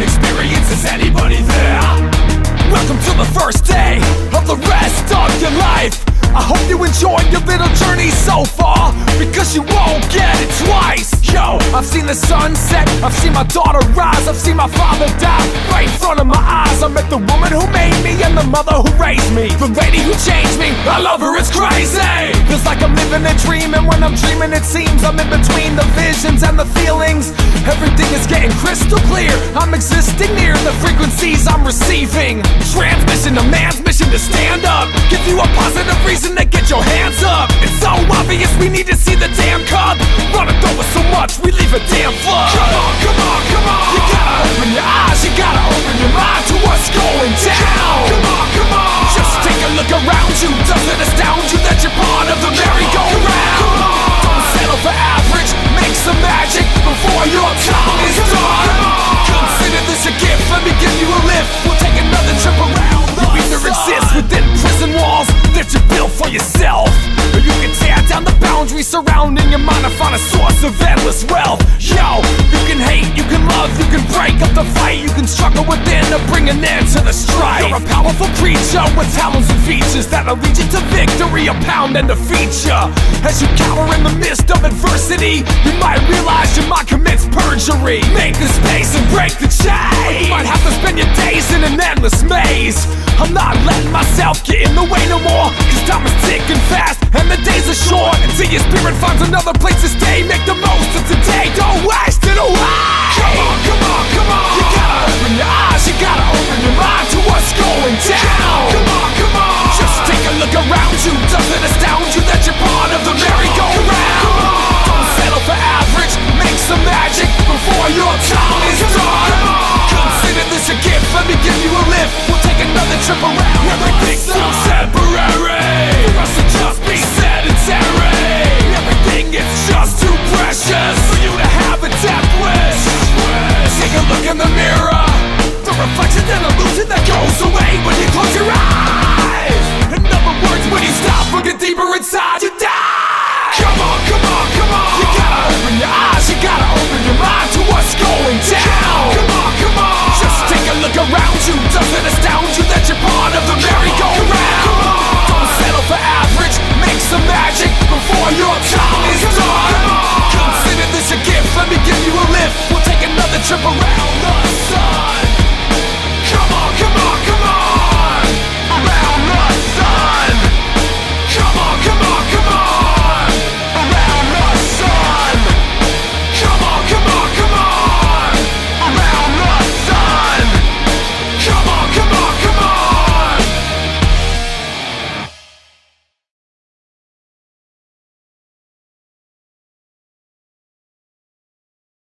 Experience, is anybody there? Welcome to the first day of the rest of your life. I hope you enjoyed your little journey so far Because you won't get it twice I've seen the sunset I've seen my daughter rise. I've seen my father die. Right in front of my eyes I met the woman who made me And the mother who raised me. The lady who changed me. I love her, it's crazy. Feels like I'm living a dream And when I'm dreaming it seems I'm in between the visions and the feelings. Everything is getting crystal clear. I'm existing near the frequencies I'm receiving. Transmission, a man's mission to stand up. Give you a positive reason to get your hands up. It's so obvious we need to see the damn cub Running over so much surrounding your mind And find a source of endless wealth. Yo, you can hate, you can love, you can break up the fight. You can struggle within to bring an end to the strife. You're a powerful creature with talents and features That'll lead you to victory, a pound and defeat ya As you cower in the midst of adversity You might realize your mind commits perjury. Make the space and break the chain. You might have to your days in an endless maze. I'm not letting myself get in the way no more Cause time is ticking fast and the days are short. Until your spirit finds another place to stay Make the